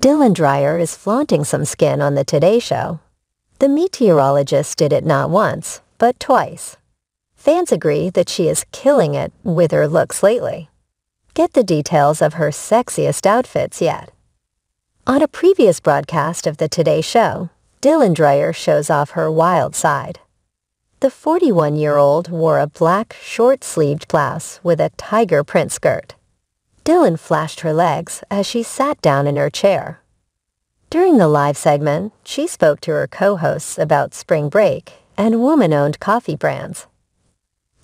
Dylan Dreyer is flaunting some skin on the Today Show. The meteorologist did it not once, but twice. Fans agree that she is killing it with her looks lately. Get the details of her sexiest outfits yet. On a previous broadcast of the Today Show, Dylan Dreyer shows off her wild side. The 41-year-old wore a black, short-sleeved blouse with a tiger print skirt. Dylan flashed her legs as she sat down in her chair. During the live segment, she spoke to her co-hosts about spring break and woman-owned coffee brands.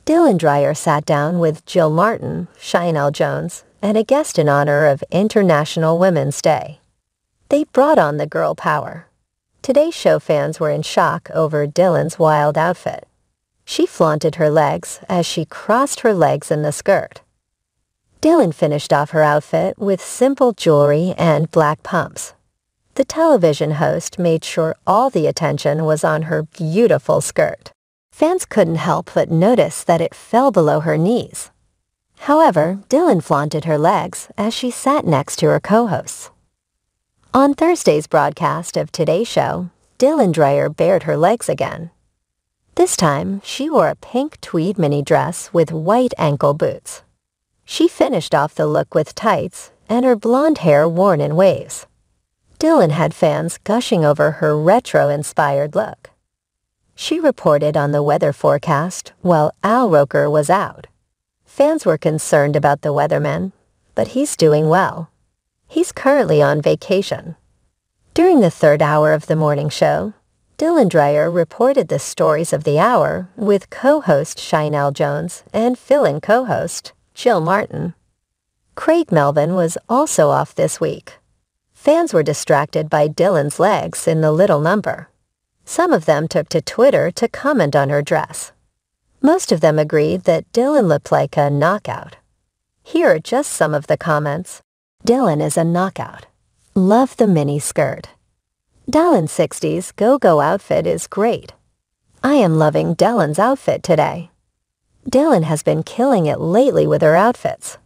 Dylan Dreyer sat down with Jill Martin, Sheinelle Jones, and a guest in honor of International Women's Day. They brought on the girl power. Today's show fans were in shock over Dylan's wild outfit. She flaunted her legs as she crossed her legs in the skirt. Dylan finished off her outfit with simple jewelry and black pumps. The television host made sure all the attention was on her beautiful skirt. Fans couldn't help but notice that it fell below her knees. However, Dylan flaunted her legs as she sat next to her co-hosts. On Thursday's broadcast of Today's Show, Dylan Dreyer bared her legs again. This time, she wore a pink tweed mini dress with white ankle boots. She finished off the look with tights and her blonde hair worn in waves. Dylan had fans gushing over her retro-inspired look. She reported on the weather forecast while Al Roker was out. Fans were concerned about the weatherman, but he's doing well. He's currently on vacation. During the third hour of the morning show, Dylan Dreyer reported the stories of the hour with co-host Sheinelle Jones and fill-in co-host Jill Martin. Craig Melvin was also off this week. Fans were distracted by Dylan's legs in the little number. Some of them took to Twitter to comment on her dress. Most of them agreed that Dylan looked like a knockout. Here are just some of the comments. Dylan is a knockout. Love the mini skirt. Dylan's 60s go-go outfit is great. I am loving Dylan's outfit today. Dylan has been killing it lately with her outfits.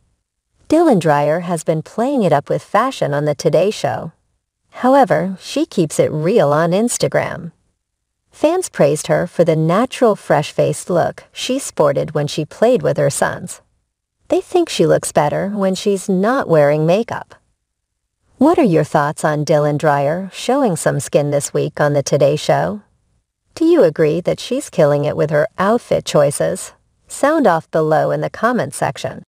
Dylan Dreyer has been playing it up with fashion on the Today Show. However, she keeps it real on Instagram. Fans praised her for the natural fresh-faced look she sported when she played with her sons. They think she looks better when she's not wearing makeup. What are your thoughts on Dylan Dreyer showing some skin this week on the Today Show? Do you agree that she's killing it with her outfit choices? Sound off below in the comments section.